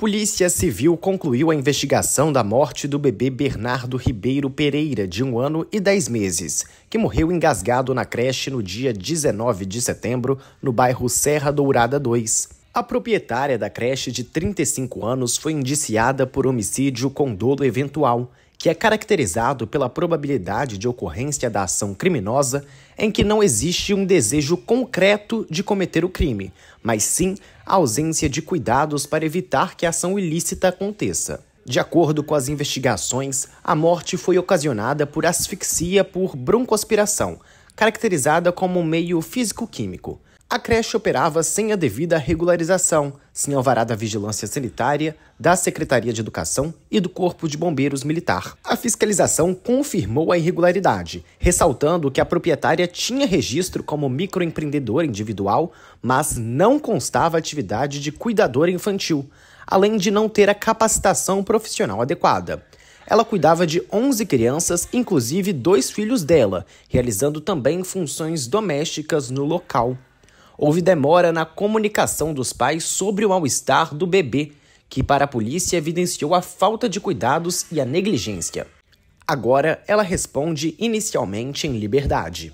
Polícia Civil concluiu a investigação da morte do bebê Bernardo Ribeiro Pereira, de um ano e dez meses, que morreu engasgado na creche no dia 19 de setembro, no bairro Serra Dourada 2. A proprietária da creche, de 35 anos, foi indiciada por homicídio com dolo eventual que é caracterizado pela probabilidade de ocorrência da ação criminosa em que não existe um desejo concreto de cometer o crime, mas sim a ausência de cuidados para evitar que a ação ilícita aconteça. De acordo com as investigações, a morte foi ocasionada por asfixia por broncoaspiração, caracterizada como um meio físico-químico. A creche operava sem a devida regularização, sem alvará da Vigilância Sanitária, da Secretaria de Educação e do Corpo de Bombeiros Militar. A fiscalização confirmou a irregularidade, ressaltando que a proprietária tinha registro como microempreendedora individual, mas não constava atividade de cuidadora infantil, além de não ter a capacitação profissional adequada. Ela cuidava de 11 crianças, inclusive dois filhos dela, realizando também funções domésticas no local houve demora na comunicação dos pais sobre o mal-estar do bebê, que para a polícia evidenciou a falta de cuidados e a negligência. Agora ela responde inicialmente em liberdade.